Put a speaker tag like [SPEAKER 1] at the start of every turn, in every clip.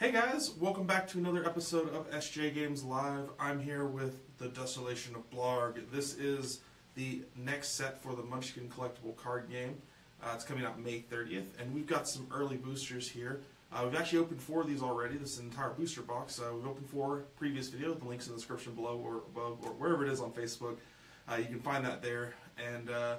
[SPEAKER 1] Hey guys, welcome back to another episode of SJ Games Live. I'm here with the Desolation of Blarg. This is the next set for the Munchkin collectible card game. Uh, it's coming out May 30th, and we've got some early boosters here. Uh, we've actually opened four of these already. This entire booster box. Uh, we've opened four previous video. The link's in the description below or above or wherever it is on Facebook. Uh, you can find that there. And uh,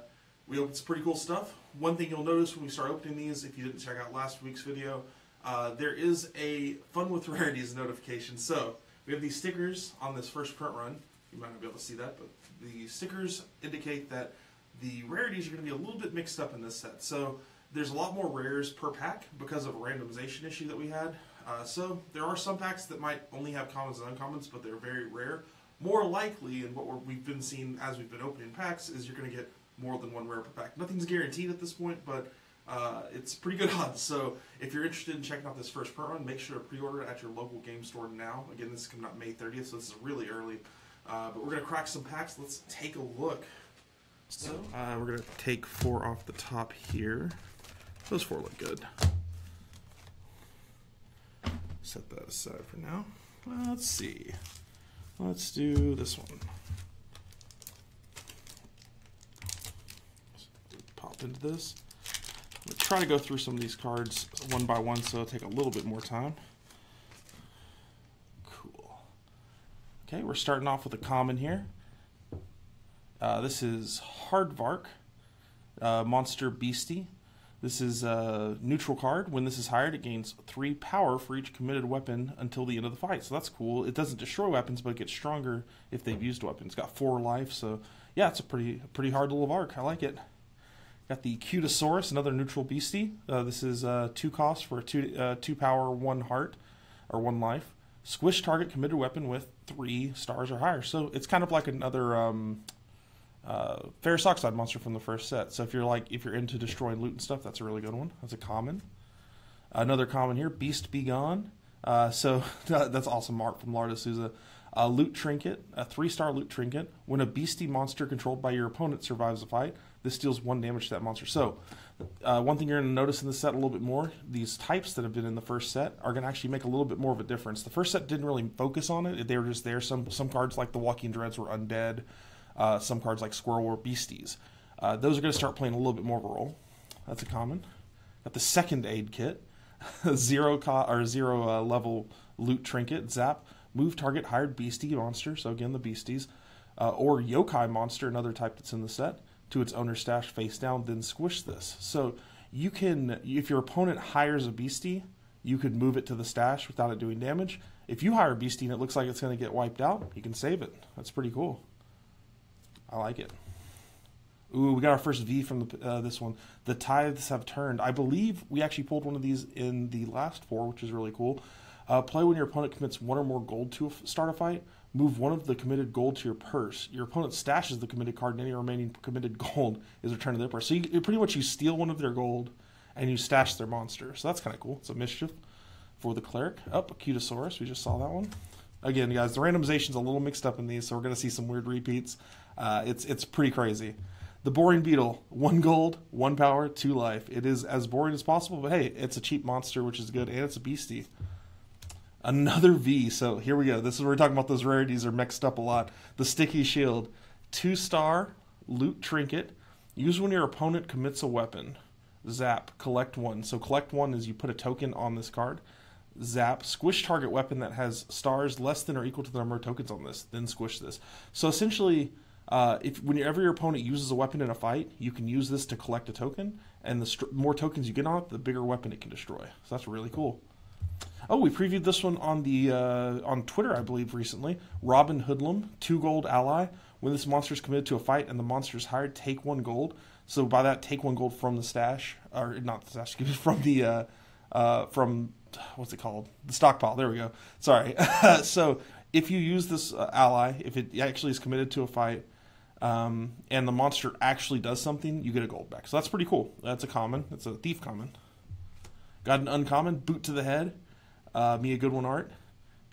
[SPEAKER 1] we opened some pretty cool stuff. One thing you'll notice when we start opening these, if you didn't check out last week's video, uh, there is a Fun with Rarities notification. So we have these stickers on this first print run. You might not be able to see that, but the stickers indicate that the rarities are going to be a little bit mixed up in this set. So there's a lot more rares per pack because of a randomization issue that we had. Uh, so there are some packs that might only have commons and uncommons, but they're very rare. More likely, and what we have been seeing as we've been opening packs, is you're going to get more than one rare per pack. Nothing's guaranteed at this point, but uh, it's pretty good odds. So if you're interested in checking out this first print run, make sure to pre-order it at your local game store now. Again, this is coming out May 30th, so this is really early. Uh, but we're going to crack some packs. Let's take a look. So uh, we're going to take four off the top here. Those four look good. Set that aside for now. Let's see. Let's do this one. Pop into this. I'm try to go through some of these cards one by one so it'll take a little bit more time. Cool. Okay, we're starting off with a common here. Uh, this is Hardvark, uh, Monster Beastie. This is a neutral card. When this is hired, it gains three power for each committed weapon until the end of the fight. So that's cool. It doesn't destroy weapons, but it gets stronger if they've used weapons. It's got four life, so yeah, it's a pretty pretty hard little arc. I like it. Got the Cutisaurus, another neutral beastie. Uh, this is uh, two cost for two uh, two power, one heart, or one life. Squish target committed weapon with three stars or higher. So it's kind of like another um, uh, ferrous oxide monster from the first set. So if you're like if you're into destroying loot and stuff, that's a really good one. That's a common. Another common here, Beast Be Gone. Uh, so that's awesome art from Lar Souza. A loot trinket, a three-star loot trinket. When a beastie monster controlled by your opponent survives a fight, this deals one damage to that monster. So, uh, one thing you're going to notice in the set a little bit more, these types that have been in the first set are going to actually make a little bit more of a difference. The first set didn't really focus on it; they were just there. Some some cards like the Walking Dreads were undead. Uh, some cards like Squirrel were beasties. Uh, those are going to start playing a little bit more of a role. That's a common. Got the second aid kit, zero co- or zero uh, level loot trinket zap. Move target hired beastie monster. So again, the beasties, uh, or yokai monster, another type that's in the set, to its owner's stash face down. Then squish this. So you can, if your opponent hires a beastie, you could move it to the stash without it doing damage. If you hire a beastie and it looks like it's going to get wiped out, you can save it. That's pretty cool. I like it. Ooh, we got our first V from the, uh, this one. The tithes have turned. I believe we actually pulled one of these in the last four, which is really cool. Uh, play when your opponent commits one or more gold to start a fight. Move one of the committed gold to your purse. Your opponent stashes the committed card, and any remaining committed gold is returned to their purse. So you, pretty much you steal one of their gold, and you stash their monster. So that's kind of cool. It's a mischief for the cleric. Up, oh, Cutisaurus. We just saw that one. Again, guys, the randomization's a little mixed up in these, so we're going to see some weird repeats. Uh, it's it's pretty crazy. The boring beetle, one gold, one power, two life. It is as boring as possible, but hey, it's a cheap monster, which is good, and it's a beastie. Another V. So here we go. This is where we're talking about those rarities are mixed up a lot. The sticky shield, two star loot trinket. Use when your opponent commits a weapon. Zap, collect one. So collect one is you put a token on this card. Zap, squish target weapon that has stars less than or equal to the number of tokens on this. Then squish this. So essentially, uh, if whenever your opponent uses a weapon in a fight, you can use this to collect a token, and the more tokens you get on it, the bigger weapon it can destroy. So that's really cool. Oh, we previewed this one on the uh, on Twitter, I believe, recently. Robin Hoodlum, two gold ally. When this monster is committed to a fight and the monster is hired, take one gold. So by that, take one gold from the stash, or not the stash, from the uh, uh, from what's it called, the stockpile. There we go. Sorry. so if you use this uh, ally, if it actually is committed to a fight, um, and the monster actually does something, you get a gold back. So that's pretty cool. That's a common. It's a thief common. Got an uncommon, boot to the head. Uh, Mia Goodwin art.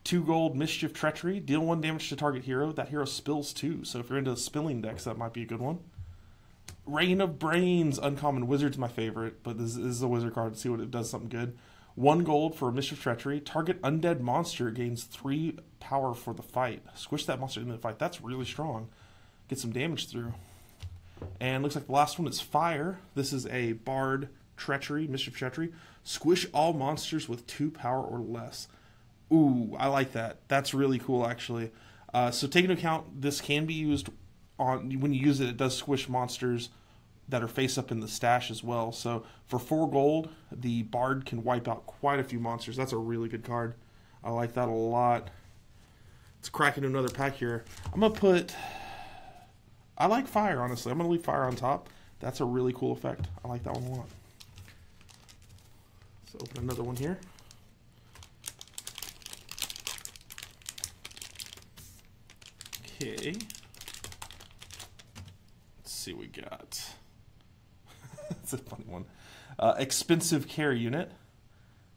[SPEAKER 1] Two gold, mischief treachery. Deal one damage to target hero. That hero spills two. So if you're into spilling decks, that might be a good one. Rain of Brains, uncommon. Wizard's my favorite, but this, is a wizard card. Let's see what it does something good. One gold for Mischief Treachery. Target undead monster gains three power for the fight. Squish that monster in the fight. That's really strong. Get some damage through. And looks like the last one is Fire. This is a Bard Treachery, Mischief Treachery. Squish all monsters with two power or less. Ooh, I like that. That's really cool, actually. Uh, so take into account this can be used on when you use it. It does squish monsters that are face up in the stash as well. So for four gold, the Bard can wipe out quite a few monsters. That's a really good card. I like that a lot. Let's crack into another pack here. I'm gonna put. I like fire honestly. I'm gonna leave fire on top. That's a really cool effect. I like that one a lot. Let's open another one here. Okay. Let's see what we got. It's a funny one. Uh, expensive care unit.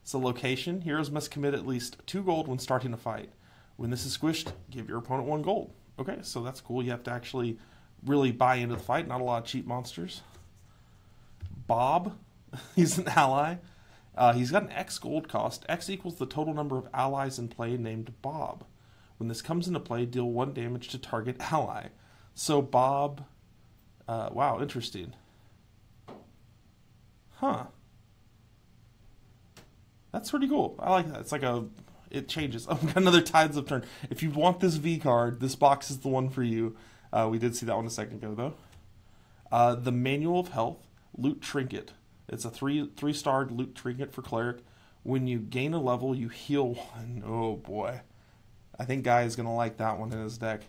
[SPEAKER 1] It's a location. Heroes must commit at least two gold when starting a fight. When this is squished, give your opponent one gold. Okay, so that's cool. You have to actually really buy into the fight. Not a lot of cheap monsters. Bob, he's an ally. Uh, he's got an X gold cost. X equals the total number of allies in play named Bob. When this comes into play, deal one damage to target ally. So Bob, uh, wow, interesting. Huh. That's pretty cool. I like that. It's like a, it changes. Oh, got another Tides of Turn. If you want this V card, this box is the one for you. Uh, we did see that one a second ago, though. Uh, the Manual of Health, Loot Trinket. It's a three three starred loot trinket for cleric. When you gain a level, you heal one. Oh boy, I think Guy is gonna like that one in his deck.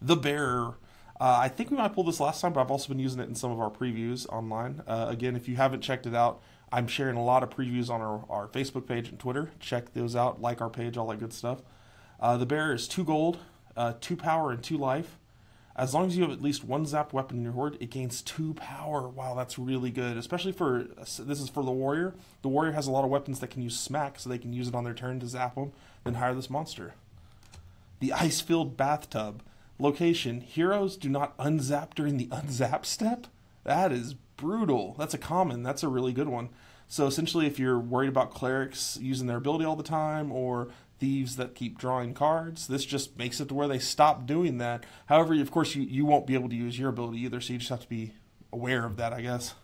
[SPEAKER 1] The Bearer. Uh, I think we might pull this last time, but I've also been using it in some of our previews online. Uh, again, if you haven't checked it out, I'm sharing a lot of previews on our, our Facebook page and Twitter. Check those out, like our page, all that good stuff. Uh, the Bearer is two gold, uh, two power, and two life. As long as you have at least one zapped weapon in your horde, it gains two power. Wow, that's really good. Especially for this is for the warrior. The warrior has a lot of weapons that can use smack, so they can use it on their turn to zap them. Then hire this monster. The ice-filled bathtub location. Heroes do not unzap during the unzap step. That is brutal. That's a common. That's a really good one. So essentially, if you're worried about clerics using their ability all the time, or thieves that keep drawing cards. This just makes it to where they stop doing that. However, of course, you, you won't be able to use your ability either, so you just have to be aware of that, I guess.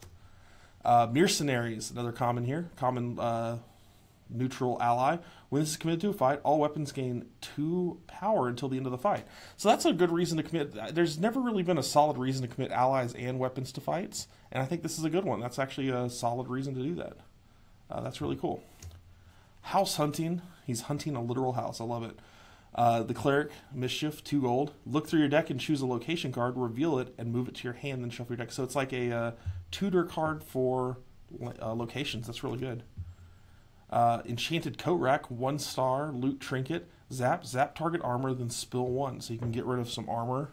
[SPEAKER 1] Uh, mercenaries, another common here. Common uh, neutral ally. When this is committed to a fight, all weapons gain two power until the end of the fight. So that's a good reason to commit. There's never really been a solid reason to commit allies and weapons to fights, and I think this is a good one. That's actually a solid reason to do that. Uh, that's really cool. House hunting. He's hunting a literal house. I love it. Uh, the cleric, mischief, two gold. Look through your deck and choose a location card, reveal it, and move it to your hand, then shuffle your deck. So it's like a uh, tutor card for uh, locations. That's really good. Uh, enchanted coat rack, one star, loot trinket, zap, zap target armor, then spill one. So you can get rid of some armor.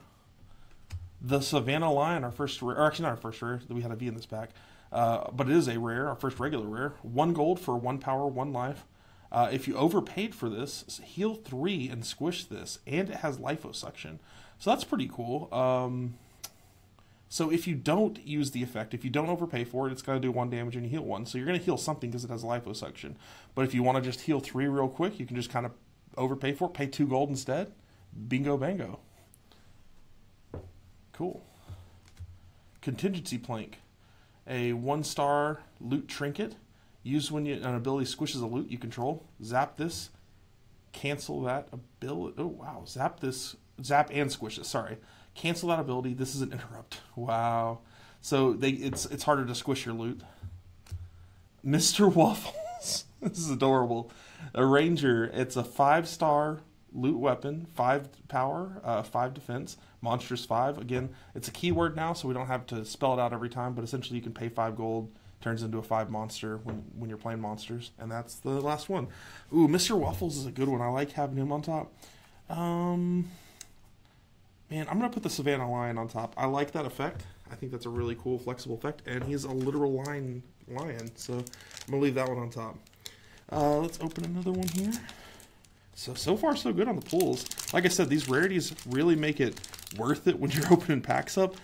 [SPEAKER 1] The Savannah Lion, our first rare, or actually not our first rare, that we had a V in this pack, uh, but it is a rare, our first regular rare. One gold for one power, one life. Uh, if you overpaid for this, heal three and squish this, and it has liposuction. So that's pretty cool. Um, so if you don't use the effect, if you don't overpay for it, it's going to do one damage and you heal one. So you're going to heal something because it has liposuction. But if you want to just heal three real quick, you can just kind of overpay for it, pay two gold instead. Bingo bango. Cool. Contingency plank. A one star loot trinket Use when you, an ability squishes a loot you control. Zap this. Cancel that ability. Oh, wow. Zap this. Zap and squish it. Sorry. Cancel that ability. This is an interrupt. Wow. So they it's it's harder to squish your loot. Mr. Waffles. this is adorable. A ranger. It's a five star loot weapon, five power, uh, five defense, monstrous five. Again, it's a keyword now, so we don't have to spell it out every time. But essentially, you can pay five gold turns into a five monster when when you're playing monsters, and that's the last one. Ooh, Mr. Waffles is a good one. I like having him on top. Um, man, I'm gonna put the Savannah Lion on top. I like that effect. I think that's a really cool, flexible effect, and he's a literal lion lion. So I'm gonna leave that one on top. Uh, let's open another one here. So so far so good on the pulls. Like I said, these rarities really make it worth it when you're opening packs up.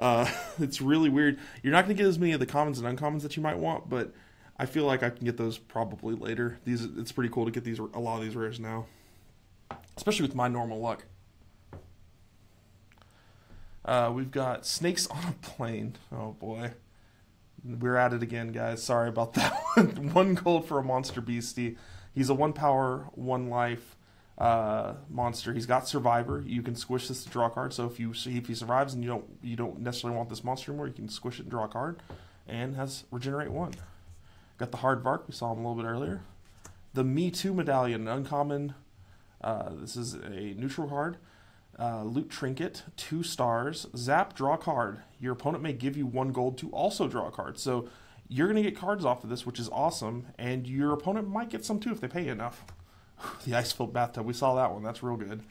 [SPEAKER 1] Uh, it's really weird. You're not going to get as many of the commons and uncommons that you might want, but I feel like I can get those probably later. These it's pretty cool to get these a lot of these rares now, especially with my normal luck. Uh, we've got snakes on a plane. Oh boy, we're at it again, guys. Sorry about that one. one gold for a monster beastie. He's a one power, one life uh, monster. He's got survivor. You can squish this to draw a card. So if you see if he survives and you don't you don't necessarily want this monster anymore, you can squish it and draw a card, and has regenerate one. Got the Hardvark. We saw him a little bit earlier. The Me Too medallion, uncommon. Uh, this is a neutral card. Uh, loot trinket, two stars. Zap, draw a card. Your opponent may give you one gold to also draw a card. So you're going to get cards off of this, which is awesome, and your opponent might get some too if they pay you enough. the ice filled bathtub, we saw that one. That's real good.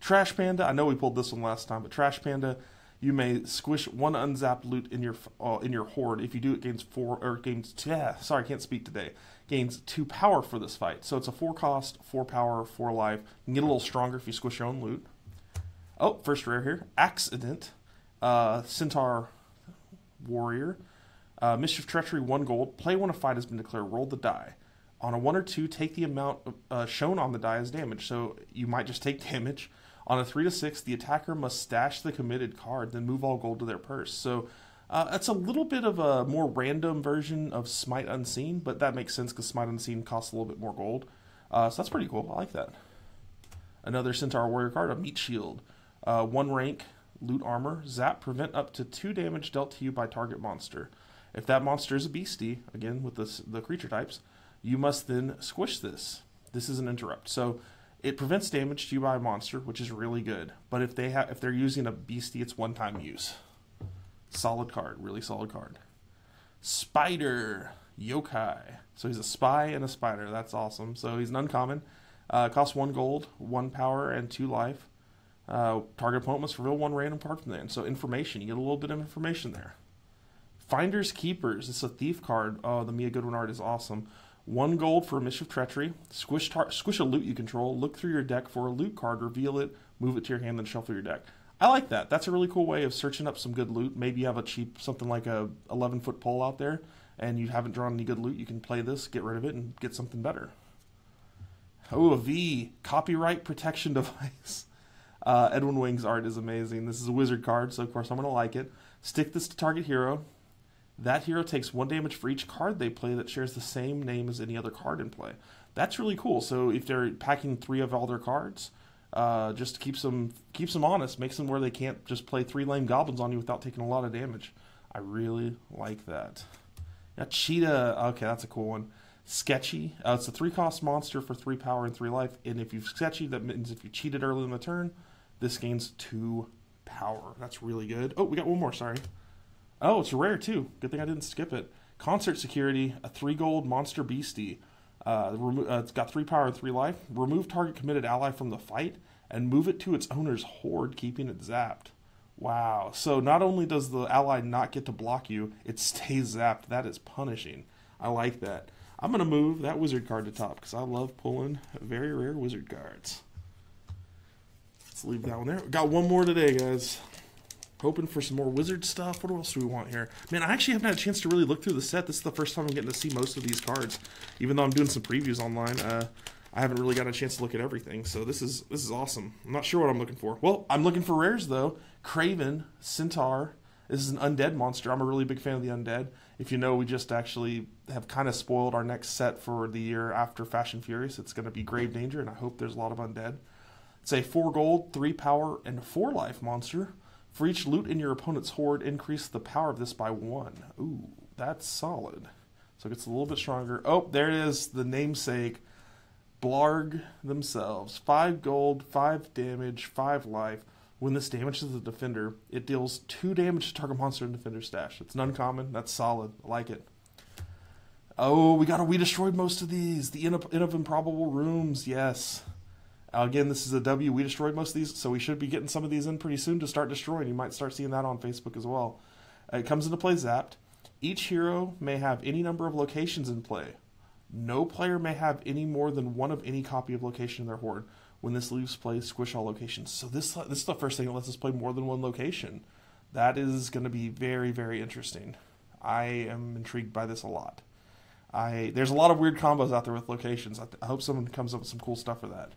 [SPEAKER 1] Trash Panda, I know we pulled this one last time, but Trash Panda, you may squish one unzapped loot in your uh, in your horde. If you do, it gains four or gains. Yeah, sorry, I can't speak today. Gains two power for this fight. So it's a four cost, four power, four life. You can get a little stronger if you squish your own loot. Oh, first rare here. Accident. Uh, Centaur Warrior. Uh, Mischief Treachery, one gold. Play when a fight has been declared. Roll the die. On a one or two, take the amount uh, shown on the die as damage. So you might just take damage. On a three to six, the attacker must stash the committed card, then move all gold to their purse. So uh, that's a little bit of a more random version of Smite Unseen, but that makes sense because Smite Unseen costs a little bit more gold. Uh, so that's pretty cool. I like that. Another Centaur Warrior card, a Meat Shield. Uh, one rank, loot armor, zap, prevent up to two damage dealt to you by target monster. If that monster is a beastie, again with the, the creature types, you must then squish this. This is an interrupt. So it prevents damage to you by a monster, which is really good. But if they have if they're using a beastie, it's one time use. Solid card, really solid card. Spider yokai. So he's a spy and a spider. That's awesome. So he's an uncommon. Uh, costs one gold, one power, and two life. Uh, target opponent must reveal one random card from there. And so information, you get a little bit of information there. Finders Keepers. It's a thief card. Oh, the Mia Goodwin art is awesome. One gold for a Mischief Treachery. Squish, squish a loot you control. Look through your deck for a loot card. Reveal it. Move it to your hand. Then shuffle your deck. I like that. That's a really cool way of searching up some good loot. Maybe you have a cheap something like a 11 foot pole out there, and you haven't drawn any good loot. You can play this, get rid of it, and get something better. Oh, a V copyright protection device. Uh, Edwin Wing's art is amazing. This is a wizard card, so of course I'm to like it. Stick this to target hero. That hero takes one damage for each card they play that shares the same name as any other card in play. That's really cool. So if they're packing three of all their cards, uh, just keeps them keeps them honest, makes them where they can't just play three lame goblins on you without taking a lot of damage. I really like that. Now cheetah, okay, that's a cool one. Sketchy, uh, it's a three cost monster for three power and three life, and if you've sketchy, that means if you cheated early in the turn, this gains two power. That's really good. Oh, we got one more. Sorry. Oh, it's rare too. Good thing I didn't skip it. Concert security, a three gold monster beastie. Uh, remo- uh, it's got three power and three life. Remove target committed ally from the fight and move it to its owner's horde, keeping it zapped. Wow. So not only does the ally not get to block you, it stays zapped. That is punishing. I like that. I'm going to move that wizard card to top because I love pulling very rare wizard cards. Let's leave that one there. Got one more today, guys. Hoping for some more wizard stuff. What else do we want here? Man, I actually haven't had a chance to really look through the set. This is the first time I'm getting to see most of these cards. Even though I'm doing some previews online, uh, I haven't really got a chance to look at everything. So this is this is awesome. I'm not sure what I'm looking for. Well, I'm looking for rares though. Craven, Centaur. This is an undead monster. I'm a really big fan of the undead. If you know, we just actually have kind of spoiled our next set for the year after Fashion Furious. It's going to be Grave Danger, and I hope there's a lot of undead. It's a 4 gold, 3 power, and 4 life monster. For each loot in your opponent's horde, increase the power of this by 1. Ooh, that's solid. So it gets a little bit stronger. Oh, there it is, the namesake. Blarg themselves. 5 gold, 5 damage, 5 life. When this damages the defender, it deals 2 damage to target monster and defender stash. It's an uncommon. That's solid. I like it. Oh, we got a We Destroyed most of these. The Inn of Improbable Rooms, yes. Uh, again, this is a W. We destroyed most of these, so we should be getting some of these in pretty soon to start destroying. You might start seeing that on Facebook as well. Uh, it comes into play zapped. Each hero may have any number of locations in play. No player may have any more than one of any copy of location in their horde. When this leaves play, squish all locations. So this this is the first thing that lets us play more than one location. That is going to be very very interesting. I am intrigued by this a lot. I there's a lot of weird combos out there with locations. I, I hope someone comes up with some cool stuff for that.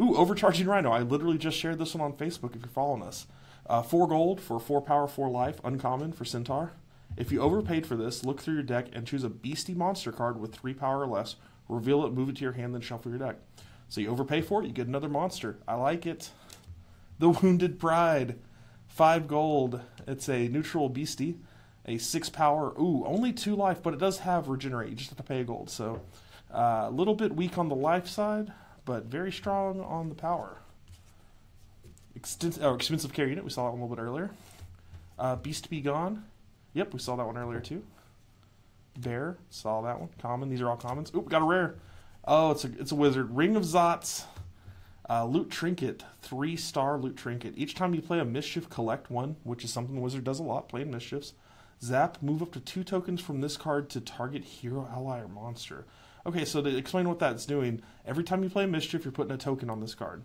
[SPEAKER 1] Ooh, overcharging rhino. I literally just shared this one on Facebook. If you're following us, uh, four gold for four power, four life, uncommon for centaur. If you overpaid for this, look through your deck and choose a beastie monster card with three power or less. Reveal it, move it to your hand, then shuffle your deck. So you overpay for it, you get another monster. I like it. The Wounded Pride, five gold. It's a neutral beastie, a six power. Ooh, only two life, but it does have regenerate. You just have to pay a gold. So uh, a little bit weak on the life side, but very strong on the power. Extens- oh, expensive care unit. We saw that one a little bit earlier. Uh, Beast Be Gone. Yep, we saw that one earlier too. Bear, saw that one. Common. These are all commons. Oop, got a rare. Oh, it's a it's a wizard. Ring of Zots. Uh, loot trinket, three star loot trinket. Each time you play a mischief, collect one, which is something the wizard does a lot, playing mischiefs. Zap, move up to two tokens from this card to target hero, ally, or monster. Okay, so to explain what that's doing, every time you play a mischief, you're putting a token on this card.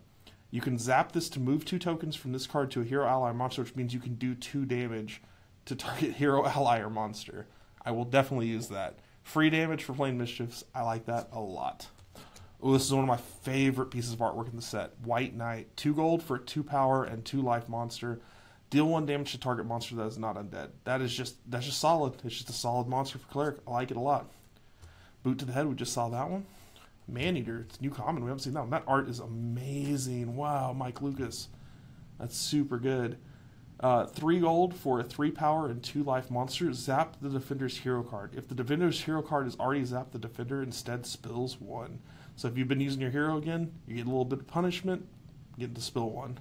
[SPEAKER 1] You can zap this to move two tokens from this card to a hero, ally, or monster, which means you can do two damage to target hero, ally, or monster. I will definitely use that. Free damage for playing mischiefs. I like that a lot. Oh, this is one of my favorite pieces of artwork in the set. White Knight. Two gold for two power and two life monster. Deal one damage to target monster that is not undead. That is just that's just solid. It's just a solid monster for cleric. I like it a lot. Boot to the head. We just saw that one. Maneater. It's new common. We haven't seen that one. That art is amazing. Wow, Mike Lucas. That's super good. Uh, three gold for a three power and two life monster. Zap the defender's hero card. If the defender's hero card is already zapped, the defender instead spills one. So if you've been using your hero again, you get a little bit of punishment, get to spill one.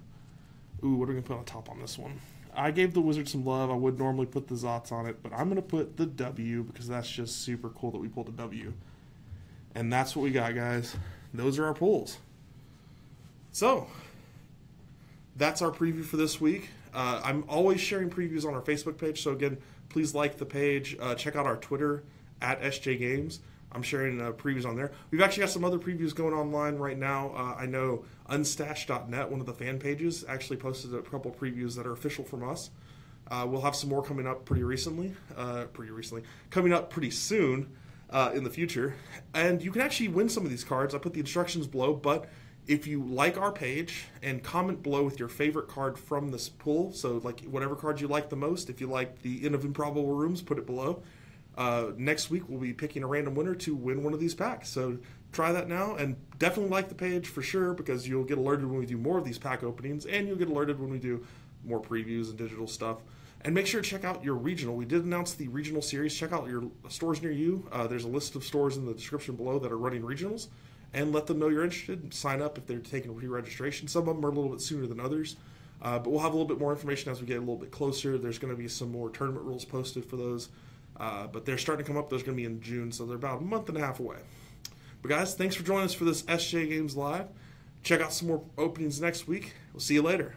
[SPEAKER 1] Ooh, what are we gonna put on top on this one? I gave the wizard some love. I would normally put the Zots on it, but I'm gonna put the W because that's just super cool that we pulled a W. And that's what we got, guys. Those are our pulls. So that's our preview for this week. Uh, I'm always sharing previews on our Facebook page. So again, please like the page. Uh, check out our Twitter at SJ Games. I'm sharing uh, previews on there. We've actually got some other previews going online right now. Uh, I know Unstash.net, one of the fan pages, actually posted a couple previews that are official from us. Uh, we'll have some more coming up pretty recently, uh, pretty recently, coming up pretty soon in the future. And you can actually win some of these cards. I put the instructions below, but if you like our page and comment below with your favorite card from this pool, so like whatever card you like the most, if you like the Inn of Improbable Rooms, put it below. Uh, next week we'll be picking a random winner to win one of these packs. So try that now and definitely like the page for sure because you'll get alerted when we do more of these pack openings and you'll get alerted when we do more previews and digital stuff. And make sure to check out your regional. We did announce the regional series. Check out your stores near you. Uh, there's a list of stores in the description below that are running regionals and let them know you're interested. Sign up if they're taking pre-registration. Some of them are a little bit sooner than others, uh, but we'll have a little bit more information as we get a little bit closer. There's going to be some more tournament rules posted for those, uh, but they're starting to come up. Those are going to be in June, so they're about a month and a half away. But guys, thanks for joining us for this SJ Games Live. Check out some more openings next week. We'll see you later.